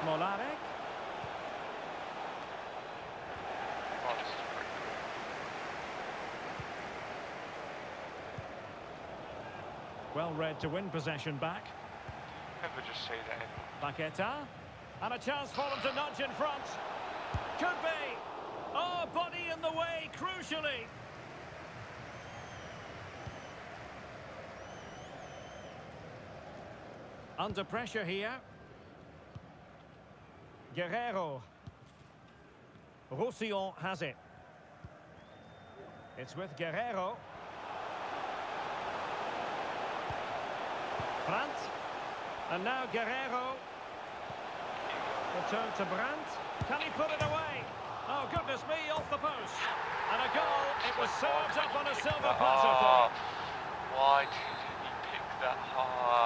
Smolarek. Well read to win possession back. Never just say that. Paqueta. And a chance for them to nudge in front. Could be. Oh, body in the way, crucially. Under pressure here. Guerrero. Roussillon has it. It's with Guerrero. Brandt. And now Guerrero. Return to Brandt. Can he put it away? Oh, goodness me, off the post. And a goal. It was served up on a silver platter for Ah, why did he pick that did